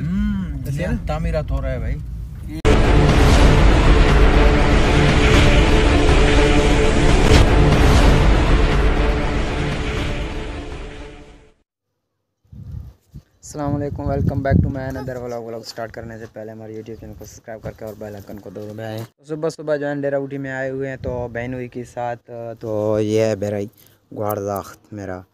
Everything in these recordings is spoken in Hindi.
हम्म तामीरात हो रहा है भाई। अस्सलाम वालेकुम welcome back to my another vlog vlog start करने से पहले हमारे यूट्यूब चैनल को सब्सक्राइब करके और बेल आइकन को दो दबाएँ तो सुबह सुबह जो है डेरा उठी में आए हुए हैं तो बहन हुई के साथ तो ये है बेराई गुआरदाख्त मेरा।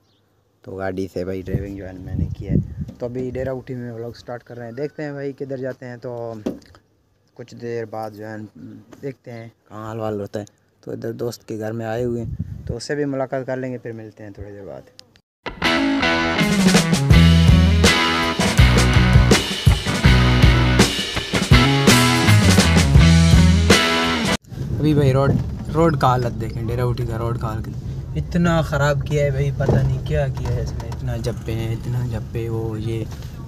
तो गाड़ी से भाई ड्राइविंग जो है मैंने की है। तो अभी डेरा उठी में व्लॉग स्टार्ट कर रहे हैं। देखते हैं भाई किधर जाते हैं। तो कुछ देर बाद जो है देखते हैं कहाँ हाल वाल होता है। तो इधर दोस्त के घर में आए हुए हैं तो उससे भी मुलाकात कर लेंगे, फिर मिलते हैं थोड़ी देर बाद। अभी भाई रोड रोड का हालत देखें, डेरा उठी का रोड का हालत। इतना ख़राब किया है भाई, पता नहीं क्या किया है इसने। इतना जप्पे हैं, इतना जप्पे वो, ये,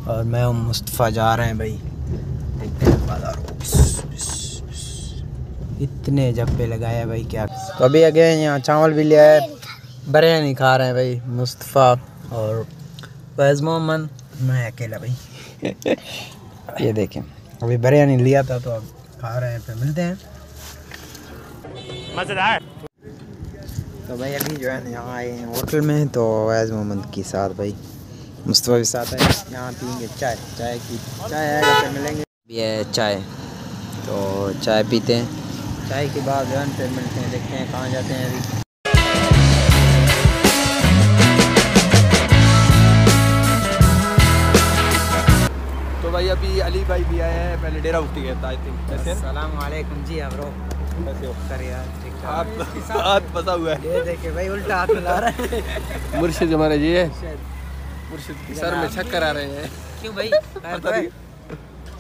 और मैं और मुस्तफ़ा जा रहे हैं भाई। देखते हैं बाज़ार। इतने जप्पे लगाया भाई, क्या तो अभी आगे यहाँ चावल भी लिया है, बिरयानी खा रहे हैं भाई, मुस्तफ़ा और फैज़ मोहम्मद। मैं अकेला भाई। ये देखें, अभी बिरयानी लिया था तो अब खा रहे हैं, फिर मिलते हैं। मज़ेदार। तो भाई अभी जो है यहाँ आए हैं होटल में तो अवैज़ मोहम्मद के साथ भाई, मुस्तफ़ा के साथ आए। यहाँ पियेंगे चाय चाय की, चाय आएगा फिर मिलेंगे। ये है चाय तो चाय पीते हैं। चाय के बाद जो है फिर मिलते हैं, देखते हैं कहाँ जाते हैं अभी। भाई भी आए हैं पहले डेरा उठी गया था आई थिंक सलाम वालेकुम जी ब्रो ऐसे हो? कर यार ठीक हाथ हाथ फंसा हुआ है। ये देखे भाई उल्टा हाथ मिला रहा है। मुर्शिद हमारे ये है। मुर्शिद। के सर में चक्कर आ रहे हैं। क्यों भाई? पता नहीं।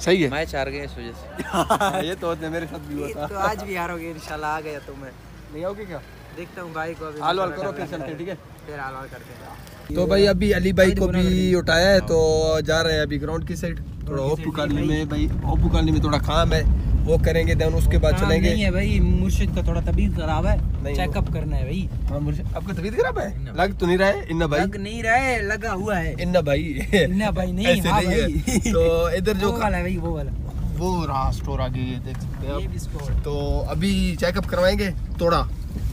सही है। मैच हार गए इस वजह से। ये तो मेरे साथ भी हुआ था। तो आज भी हारोगे इंशाल्लाह आ गया तो मैं। नहीं आओगे क्या? देखता हूँ भाई को अभी हाल वाल करो फिर चलते ठीक है? फिर वाल करते हैं। तो भाई अभी अली भाई को भी उठाया है तो जा रहे हैं अभी ग्राउंड की साइड थोड़ा ओपू कॉलोनी में भाई। ओपू कॉलोनी में थोड़ा काम है वो करेंगे देन उसके बाद चलेंगे। नहीं है भाई मुर्शिद का थोड़ा तबीयत खराब है चेकअप करना है भाई। हाँ मुर्शिद आपका तबीयत खराब है? लग तो नहीं रहा है इन्ना भाई? लग नहीं रहा है लगा हुआ है। इन्ना भाई। इन्ना भाई नहीं ऐसे हाँ नहीं है। भाई। तो इधर जो वाला है भाई वो वाला। वो रहा स्टोर आगे ये देख सकते हैं आप। तो अभी चेकअप करवाएँगे थोड़ा।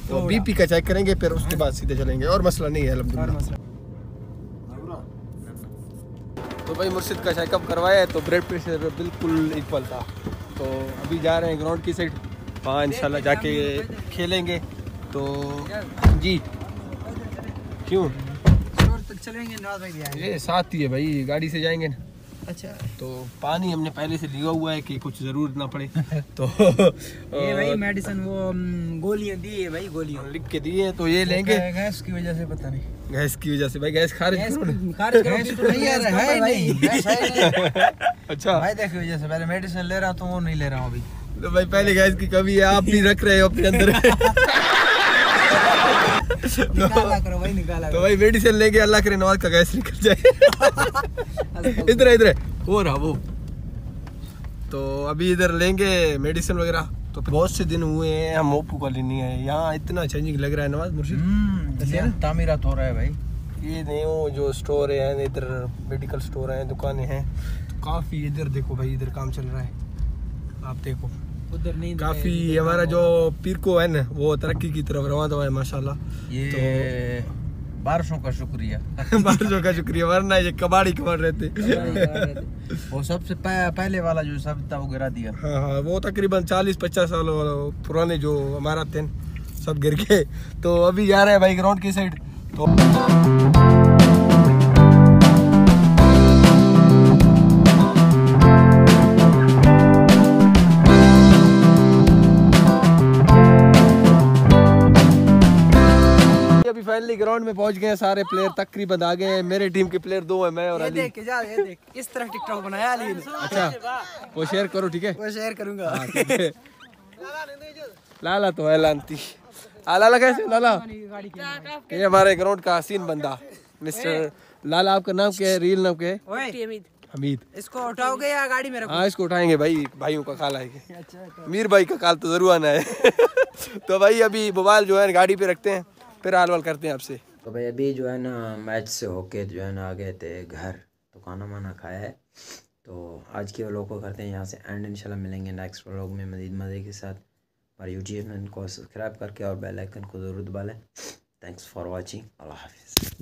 तो। बीपी का चेक करेंगे फिर उसके बाद सीधे चलेंगे। और मसला नहीं है मसला। तो भाई मुर्शिद का चेकअप करवाया है तो ब्लड प्रेशर बिल्कुल इक्वल था। तो अभी जा रहे हैं ग्राउंड की साइड वहाँ इंशाल्लाह जाके खेलेंगे। तो जी। क्यों? तक चलेंगे भाई ये साथ ही है भाई गाड़ी से जाएँगे। ना अच्छा। तो पानी हमने पहले से लिया हुआ है कि कुछ ज़रूरत ना पड़े। तो ये भाई मेडिसिन वो गोलियाँ दी है भाई गोलियाँ। लिख के दिए हैं तो ये लेंगे। गैस की वजह से पता नहीं। गैस की वजह से भाई गैस खारिज गैस करो ना। खारिज करो तो नहीं है नहीं। गैस है नहीं। अच्छा। भाई देख वजह से पहले मेडिसिन ले रहा हूँ तो वो नहीं ले रहा हूँ अभी। तो भाई पहले गैस की कमी है आप भी रख रहे हो अपने अंदर। निकाला करो भाई निकाला तो भाई मेडिसिन लेंगे अल्लाह करे नवाज़ का गैस निकल जाए। इधर इधर। है। हो रहा वो। तो अभी इधर लेंगे मेडिसिन वगैरह। तो बहुत से दिन हुए हैं हम ओप्पो कॉलोनी नहीं है। यहाँ इतना चेंजिंग लग रहा है नवाज़ मुर्शिद। ऐसे तामीरात हो रहा है भाई। ये न्यू जो स्टोर है इधर मेडिकल स्टोर है दुकानें हैं। तो काफ़ी इधर देखो भाई इधर काम चल रहा है। आप देखो। उधर नहीं काफ़ी हमारा जो पीरको है ना वो तरक्की की तरफ़ रवा दवा है माशाल्लाह। ये बारिशों का शुक्रिया। बारिशों का शुक्रिया वरना ये कबाड़ी कबाड़ रहते। वो सबसे पहले वाला जो सब था वो गिरा दिया। हाँ हाँ वो तकरीबन चालीस पचास साल पुराने जो हमारा थे सब गिर गए। तो अभी जा रहे हैं भाई ग्राउंड की साइड। तो फाइनली ग्राउंड में पहुँच गए सारे प्लेयर तकरीबन आ गए हैं। मेरे टीम के प्लेयर दो है मैं और ये अली। देख जा ये देख। इस तरह टिकटॉक बनाया अली ने। अच्छा वो शेयर करो ठीक है? वो शेयर करूँगा। हाँ, है। लाला तो है लानती आ लाला कैसे लाला? ये हमारे ग्राउंड का हसीन बंदा मिस्टर लाला आपका नाम क्या है? रियल नाम क्या है? हमीद इसको उठाओगे या गाड़ी में हाँ इसको उठाएँगे भाई भाइयों का काल आएँगे मीर भाई का काल तो ज़रूर आना है। तो भाई अभी मोबाइल जो है गाड़ी पे रखते हैं। फिर हाल वाल करते हैं आपसे। तो भाई अभी जो है ना, मैच से होके जो है ना आ गए थे घर तो खाना वाना खाया है। तो आज के व्लॉग को करते हैं यहाँ से एंड इंशाल्लाह मिलेंगे नेक्स्ट व्लॉग में मज़ीद मज़े के साथ। हमारे यूट्यूब चैनल को सब्सक्राइब करके और बेल आइकन को ज़रूर दबा लें। थैंक्स फॉर वाचिंग अल्लाह हाफिज़।